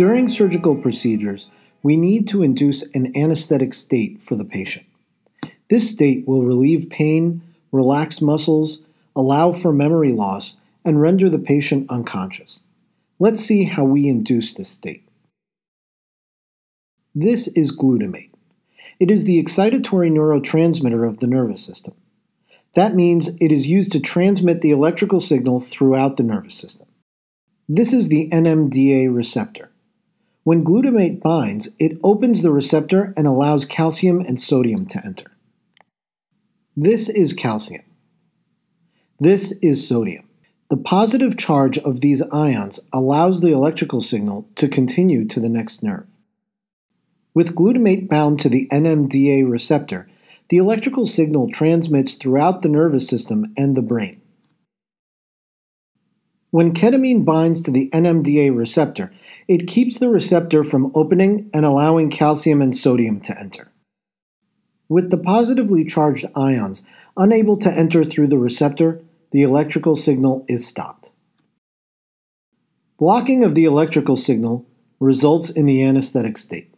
During surgical procedures, we need to induce an anesthetic state for the patient. This state will relieve pain, relax muscles, allow for memory loss, and render the patient unconscious. Let's see how we induce this state. This is glutamate. It is the excitatory neurotransmitter of the nervous system. That means it is used to transmit the electrical signal throughout the nervous system. This is the NMDA receptor. When glutamate binds, it opens the receptor and allows calcium and sodium to enter. This is calcium. This is sodium. The positive charge of these ions allows the electrical signal to continue to the next nerve. With glutamate bound to the NMDA receptor, the electrical signal transmits throughout the nervous system and the brain. When ketamine binds to the NMDA receptor, it keeps the receptor from opening and allowing calcium and sodium to enter. With the positively charged ions unable to enter through the receptor, the electrical signal is stopped. Blocking of the electrical signal results in the anesthetic state.